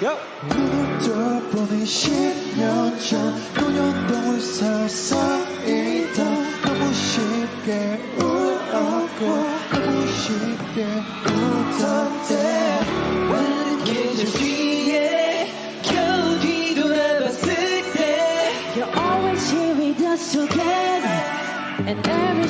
Go. 눈을 떠보니 10년 전 9년 동을 서서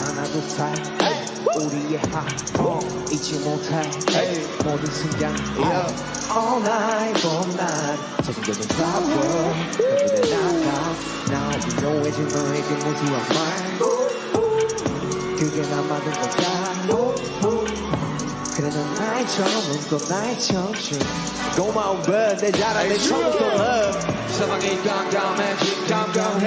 하나도 살 우리의 하루 잊지 못할 모든 순간. All night all night. 자신감은 flower 여기는 나가 know it 너에게 무수한 말. 그게 나 만든 거다. 그래 넌 나의 처음은 또 나의 청춘. 고마운 별내 자랑 내 처음부터 사방이 깜깜해진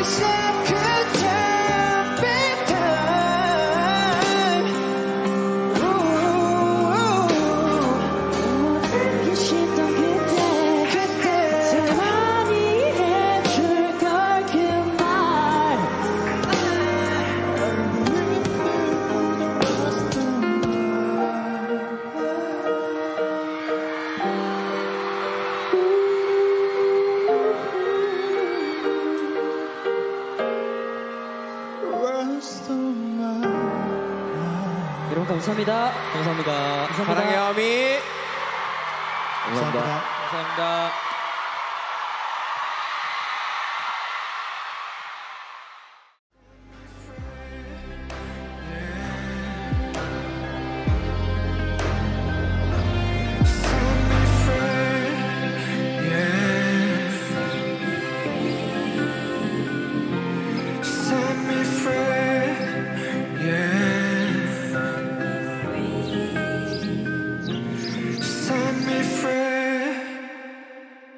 worship. 여러분 감사합니다. 감사합니다. 사랑해 어미. 감사합니다 감사합니다. 감사합니다